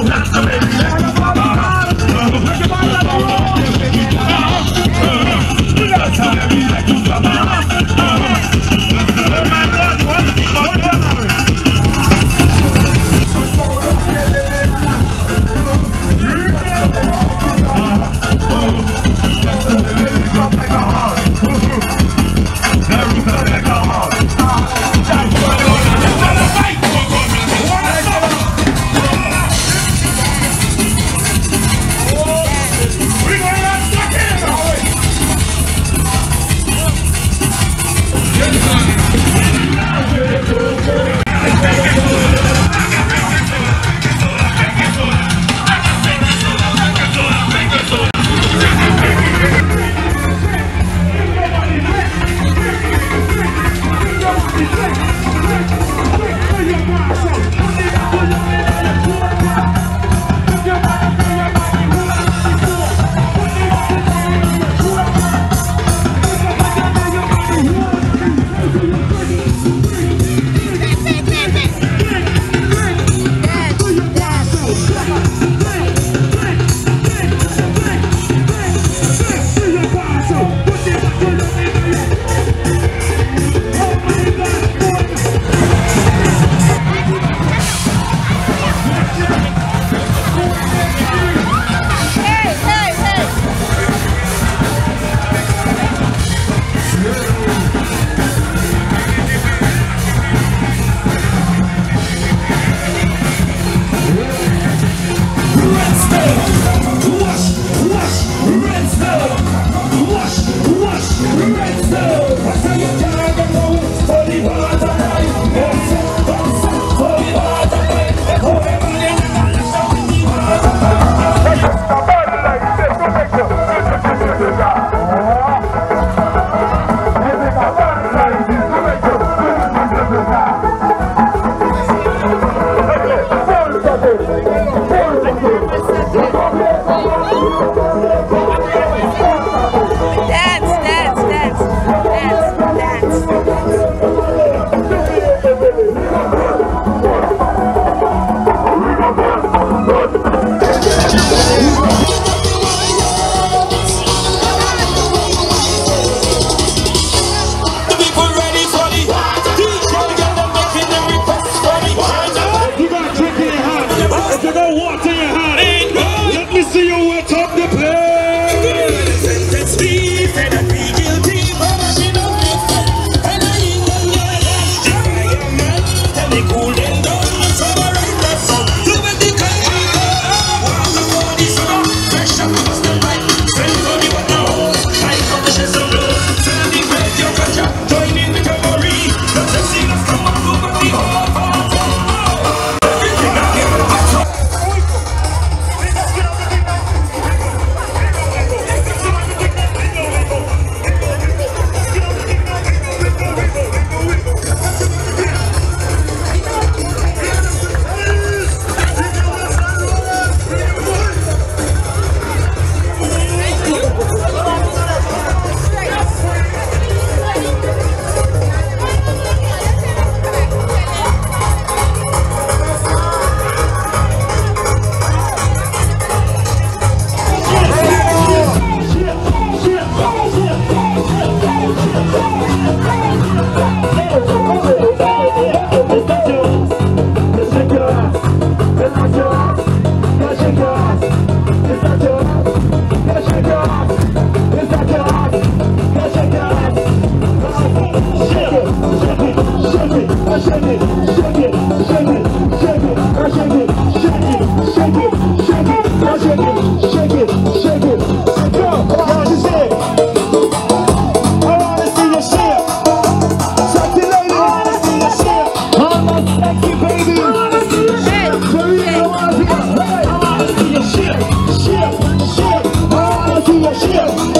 Thank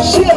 是。